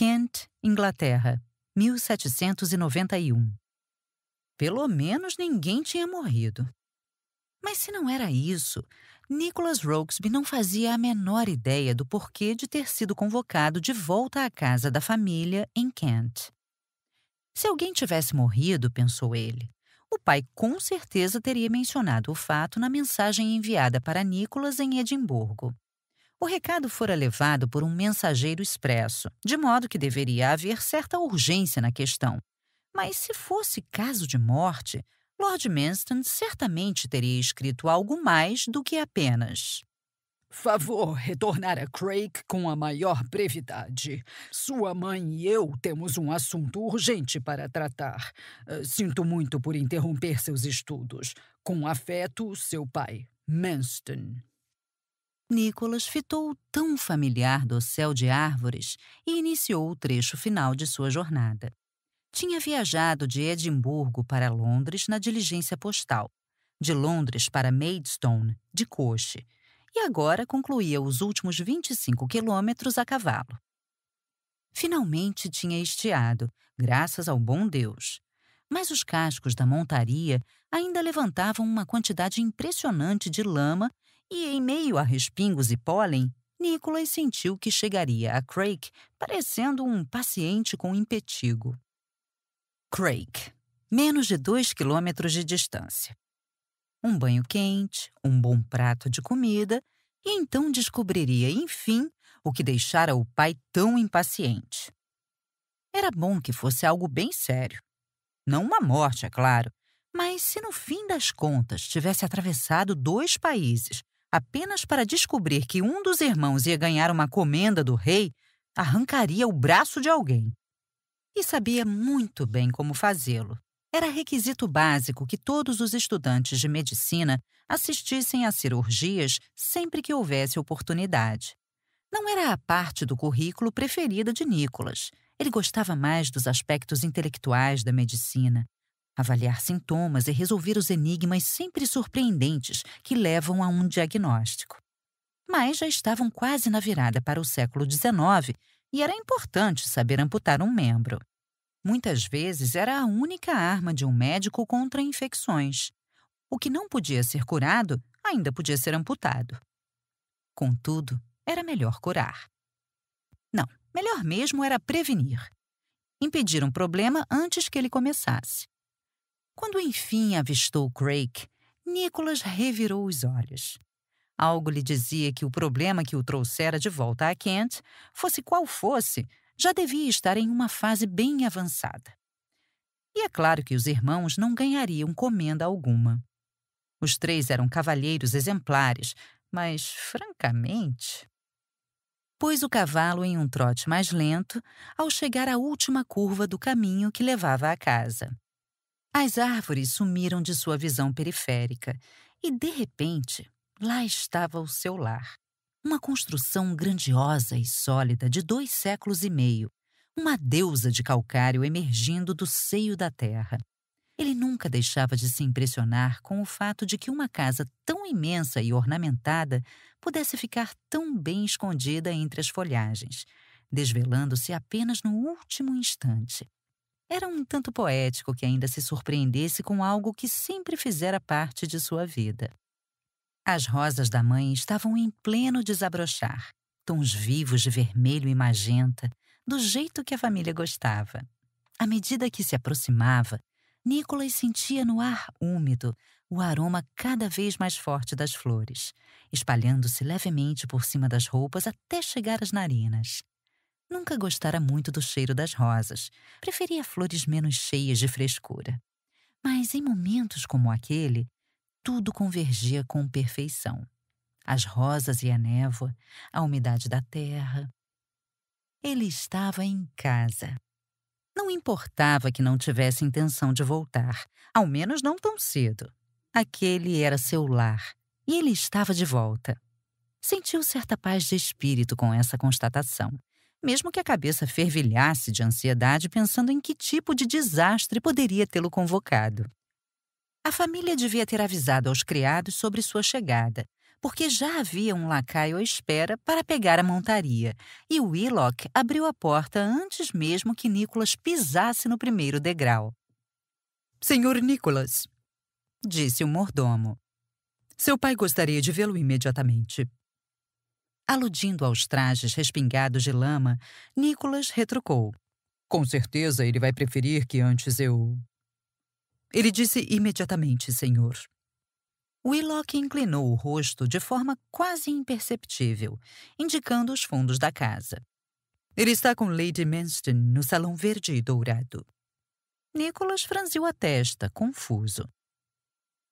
Kent, Inglaterra, 1791. Pelo menos ninguém tinha morrido. Mas se não era isso, Nicholas Rokesby não fazia a menor ideia do porquê de ter sido convocado de volta à casa da família em Kent. Se alguém tivesse morrido, pensou ele, o pai com certeza teria mencionado o fato na mensagem enviada para Nicholas em Edimburgo. O recado fora levado por um mensageiro expresso, de modo que deveria haver certa urgência na questão. Mas se fosse caso de morte, Lord Manston certamente teria escrito algo mais do que apenas. Favor retornar a Craig com a maior brevidade. Sua mãe e eu temos um assunto urgente para tratar. Uh, sinto muito por interromper seus estudos. Com afeto, seu pai, Manston. Nicholas fitou tão familiar do céu de árvores e iniciou o trecho final de sua jornada. Tinha viajado de Edimburgo para Londres na diligência postal, de Londres para Maidstone, de coche, e agora concluía os últimos 25 quilômetros a cavalo. Finalmente tinha estiado, graças ao bom Deus. Mas os cascos da montaria ainda levantavam uma quantidade impressionante de lama e, em meio a respingos e pólen, Nicholas sentiu que chegaria a Craig parecendo um paciente com impetigo. Craig, menos de dois quilômetros de distância. Um banho quente, um bom prato de comida, e então descobriria, enfim, o que deixara o pai tão impaciente. Era bom que fosse algo bem sério. Não uma morte, é claro, mas se no fim das contas tivesse atravessado dois países apenas para descobrir que um dos irmãos ia ganhar uma comenda do rei, arrancaria o braço de alguém. E sabia muito bem como fazê-lo. Era requisito básico que todos os estudantes de medicina assistissem a cirurgias sempre que houvesse oportunidade. Não era a parte do currículo preferida de Nicholas. Ele gostava mais dos aspectos intelectuais da medicina, avaliar sintomas e resolver os enigmas sempre surpreendentes que levam a um diagnóstico. Mas já estavam quase na virada para o século XIX e era importante saber amputar um membro. Muitas vezes era a única arma de um médico contra infecções. O que não podia ser curado ainda podia ser amputado. Contudo, era melhor curar. Não, melhor mesmo era prevenir. Impedir um problema antes que ele começasse. Quando enfim avistou Craig, Nicholas revirou os olhos. Algo lhe dizia que o problema que o trouxera de volta a Kent, fosse qual fosse, já devia estar em uma fase bem avançada. E é claro que os irmãos não ganhariam comenda alguma. Os três eram cavalheiros exemplares, mas, francamente. Pôs o cavalo em um trote mais lento ao chegar à última curva do caminho que levava à casa. As árvores sumiram de sua visão periférica e, de repente, lá estava o seu lar. Uma construção grandiosa e sólida de dois séculos e meio, uma deusa de calcário emergindo do seio da terra. Ele nunca deixava de se impressionar com o fato de que uma casa tão imensa e ornamentada pudesse ficar tão bem escondida entre as folhagens, desvelando-se apenas no último instante. Era um tanto poético que ainda se surpreendesse com algo que sempre fizera parte de sua vida. As rosas da mãe estavam em pleno desabrochar, tons vivos de vermelho e magenta, do jeito que a família gostava. À medida que se aproximava, Nicholas sentia no ar úmido o aroma cada vez mais forte das flores, espalhando-se levemente por cima das roupas até chegar às narinas. Nunca gostara muito do cheiro das rosas, preferia flores menos cheias de frescura. Mas em momentos como aquele, tudo convergia com perfeição. As rosas e a névoa, a umidade da terra. Ele estava em casa. Não importava que não tivesse intenção de voltar, ao menos não tão cedo. Aquele era seu lar e ele estava de volta. Sentiu certa paz de espírito com essa constatação mesmo que a cabeça fervilhasse de ansiedade pensando em que tipo de desastre poderia tê-lo convocado. A família devia ter avisado aos criados sobre sua chegada, porque já havia um lacaio à espera para pegar a montaria, e Willock abriu a porta antes mesmo que Nicholas pisasse no primeiro degrau. Senhor Nicholas, disse o mordomo. Seu pai gostaria de vê-lo imediatamente. Aludindo aos trajes respingados de lama, Nicholas retrucou. Com certeza ele vai preferir que antes eu. Ele disse imediatamente, senhor. Willock inclinou o rosto de forma quase imperceptível, indicando os fundos da casa. Ele está com Lady Manston no salão verde e dourado. Nicholas franziu a testa, confuso.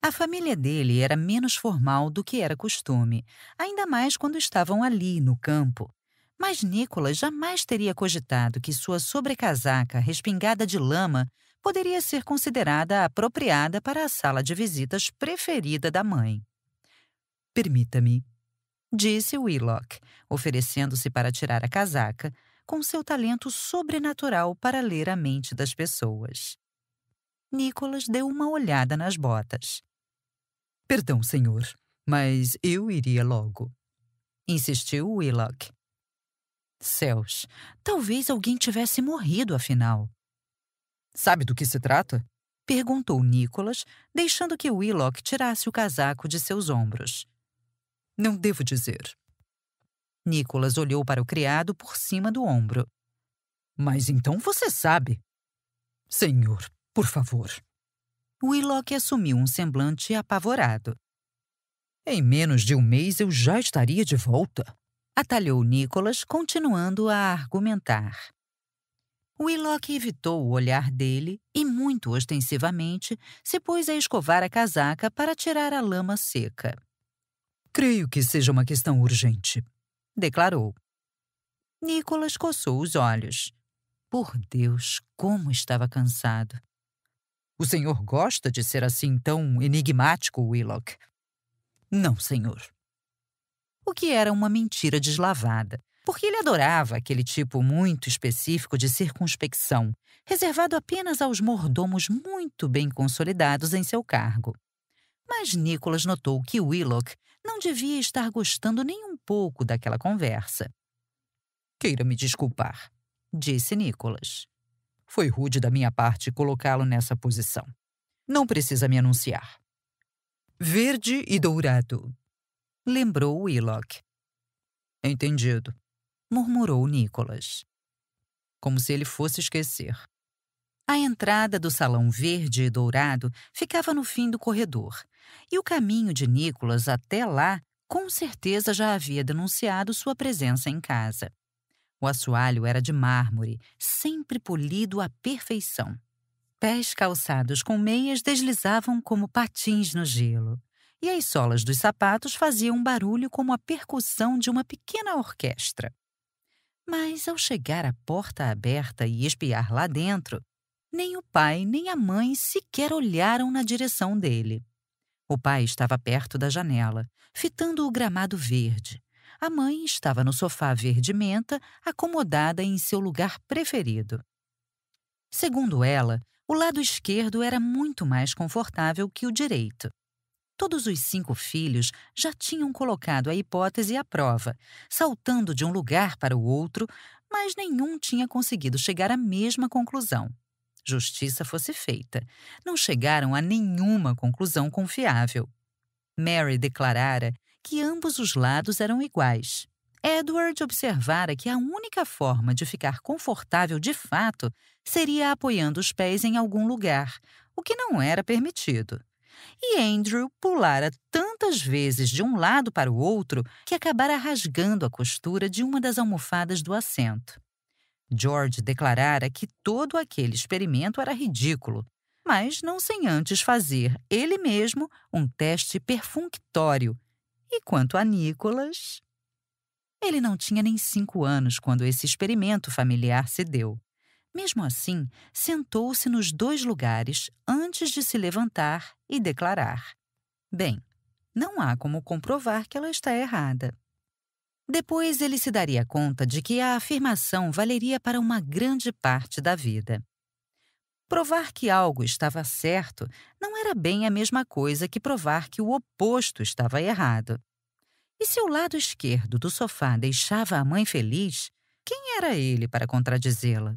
A família dele era menos formal do que era costume, ainda mais quando estavam ali, no campo. Mas Nicholas jamais teria cogitado que sua sobrecasaca respingada de lama poderia ser considerada apropriada para a sala de visitas preferida da mãe. Permita-me, disse Willock, oferecendo-se para tirar a casaca, com seu talento sobrenatural para ler a mente das pessoas. Nicholas deu uma olhada nas botas. Perdão, senhor, mas eu iria logo. Insistiu Willock. Céus, talvez alguém tivesse morrido afinal. Sabe do que se trata? Perguntou Nicholas, deixando que Willock tirasse o casaco de seus ombros. Não devo dizer. Nicholas olhou para o criado por cima do ombro. Mas então você sabe. Senhor, por favor. Willock assumiu um semblante apavorado. Em menos de um mês eu já estaria de volta. Atalhou Nicholas, continuando a argumentar. Willock evitou o olhar dele e, muito ostensivamente, se pôs a escovar a casaca para tirar a lama seca. Creio que seja uma questão urgente, declarou. Nicholas coçou os olhos. Por Deus, como estava cansado. O senhor gosta de ser assim tão enigmático, Willock? Não, senhor. O que era uma mentira deslavada, porque ele adorava aquele tipo muito específico de circunspecção, reservado apenas aos mordomos muito bem consolidados em seu cargo. Mas Nicholas notou que Willock não devia estar gostando nem um pouco daquela conversa. Queira me desculpar, disse Nicholas. Foi rude da minha parte colocá-lo nessa posição. Não precisa me anunciar. Verde e dourado, lembrou Willock. Entendido, murmurou Nicholas. Como se ele fosse esquecer. A entrada do salão verde e dourado ficava no fim do corredor, e o caminho de Nicholas até lá com certeza já havia denunciado sua presença em casa. O assoalho era de mármore, sempre polido à perfeição. Pés calçados com meias deslizavam como patins no gelo, e as solas dos sapatos faziam um barulho como a percussão de uma pequena orquestra. Mas ao chegar à porta aberta e espiar lá dentro, nem o pai nem a mãe sequer olharam na direção dele. O pai estava perto da janela, fitando o gramado verde, a mãe estava no sofá verde-menta, acomodada em seu lugar preferido. Segundo ela, o lado esquerdo era muito mais confortável que o direito. Todos os cinco filhos já tinham colocado a hipótese à prova, saltando de um lugar para o outro, mas nenhum tinha conseguido chegar à mesma conclusão. Justiça fosse feita. Não chegaram a nenhuma conclusão confiável. Mary declarara que ambos os lados eram iguais. Edward observara que a única forma de ficar confortável de fato seria apoiando os pés em algum lugar, o que não era permitido. E Andrew pulara tantas vezes de um lado para o outro que acabara rasgando a costura de uma das almofadas do assento. George declarara que todo aquele experimento era ridículo, mas não sem antes fazer ele mesmo um teste perfunctório e quanto a Nicholas, ele não tinha nem cinco anos quando esse experimento familiar se deu. Mesmo assim, sentou-se nos dois lugares antes de se levantar e declarar: Bem, não há como comprovar que ela está errada. Depois ele se daria conta de que a afirmação valeria para uma grande parte da vida. Provar que algo estava certo não era bem a mesma coisa que provar que o oposto estava errado. E se o lado esquerdo do sofá deixava a mãe feliz, quem era ele para contradizê-la?